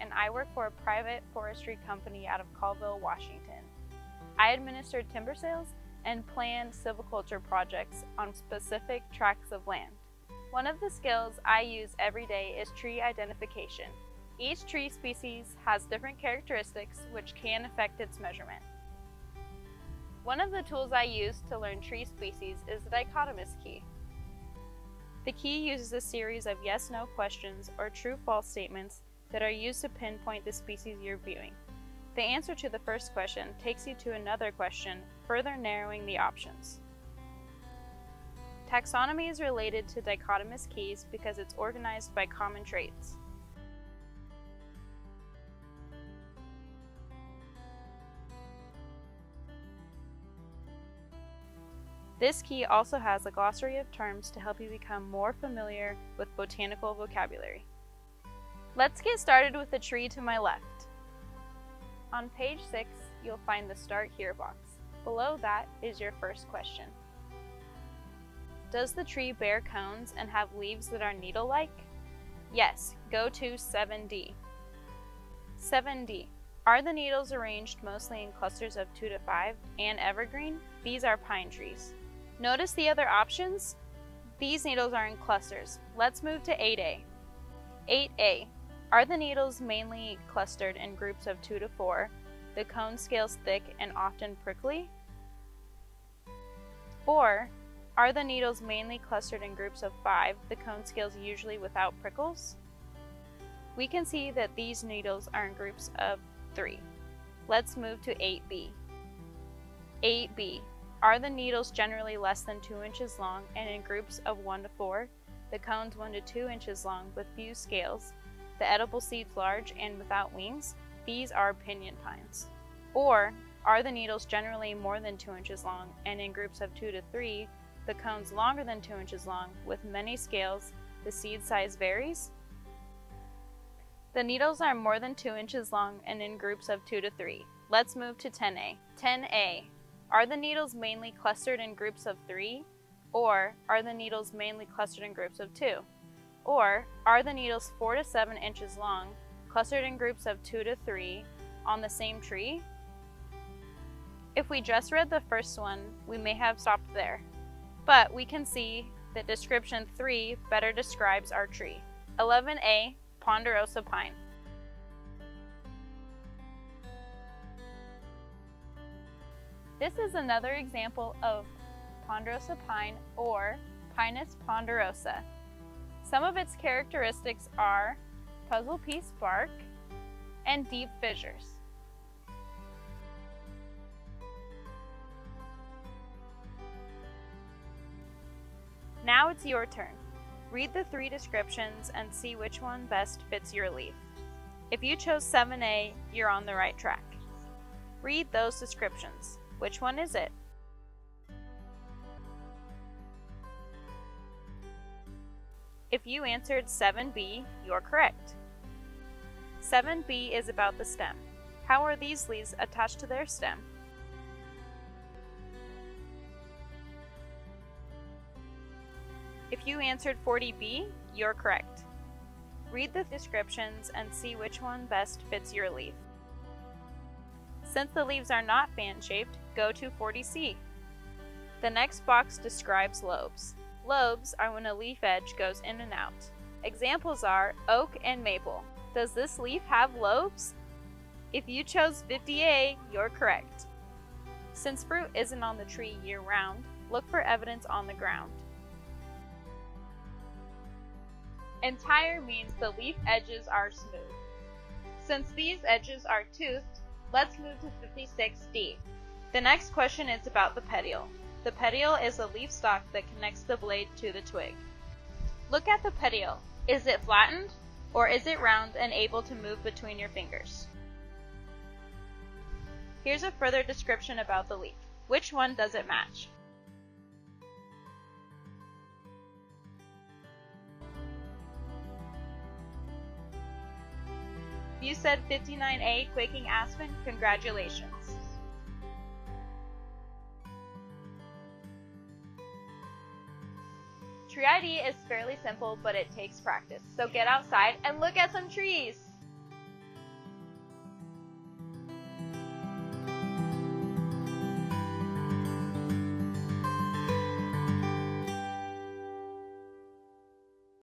And I work for a private forestry company out of Colville, Washington. I administer timber sales and plan silviculture projects on specific tracts of land. One of the skills I use every day is tree identification. Each tree species has different characteristics which can affect its measurement. One of the tools I use to learn tree species is the dichotomous key. The key uses a series of yes-no questions or true-false statements that are used to pinpoint the species you're viewing. The answer to the first question takes you to another question, further narrowing the options. Taxonomy is related to dichotomous keys because it's organized by common traits. This key also has a glossary of terms to help you become more familiar with botanical vocabulary. Let's get started with the tree to my left. On page 6, you'll find the Start Here box. Below that is your first question. Does the tree bear cones and have leaves that are needle-like? Yes, go to 7D. 7D. Are the needles arranged mostly in clusters of 2 to 5 and evergreen? These are pine trees. Notice the other options? These needles are in clusters. Let's move to 8A. 8A. Are the needles mainly clustered in groups of 2 to 4, the cone scales thick and often prickly? Or, are the needles mainly clustered in groups of 5, the cone scales usually without prickles? We can see that these needles are in groups of 3. Let's move to 8B. 8B. Are the needles generally less than 2 inches long and in groups of 1 to 4, the cones 1 to 2 inches long with few scales, the edible seeds large and without wings, these are pinyon pines. Or, are the needles generally more than 2 inches long and in groups of 2 to 3, the cones longer than 2 inches long with many scales, the seed size varies? The needles are more than 2 inches long and in groups of 2 to 3. Let's move to 10A. 10A. Are the needles mainly clustered in groups of 3? Or are the needles mainly clustered in groups of 2? Or, are the needles 4 to 7 inches long, clustered in groups of 2 to 3, on the same tree? If we just read the first one, we may have stopped there. But we can see that description 3 better describes our tree. 11a, Ponderosa pine. This is another example of Ponderosa pine or Pinus ponderosa. Some of its characteristics are puzzle piece bark and deep fissures. Now it's your turn. Read the three descriptions and see which one best fits your leaf. If you chose 7A, you're on the right track. Read those descriptions. Which one is it? If you answered 7B, you're correct. 7B is about the stem. How are these leaves attached to their stem? If you answered 40B, you're correct. Read the descriptions and see which one best fits your leaf. Since the leaves are not fan-shaped, go to 40C. The next box describes lobes. Lobes are when a leaf edge goes in and out. Examples are oak and maple. Does this leaf have lobes? If you chose 50A, you're correct. Since fruit isn't on the tree year-round, look for evidence on the ground. Entire means the leaf edges are smooth. Since these edges are toothed, let's move to 56D. The next question is about the petiole. The petiole is a leaf stalk that connects the blade to the twig. Look at the petiole. Is it flattened or is it round and able to move between your fingers? Here's a further description about the leaf. Which one does it match? You said 59A Quaking Aspen, congratulations. Tree ID is fairly simple, but it takes practice. So get outside and look at some trees!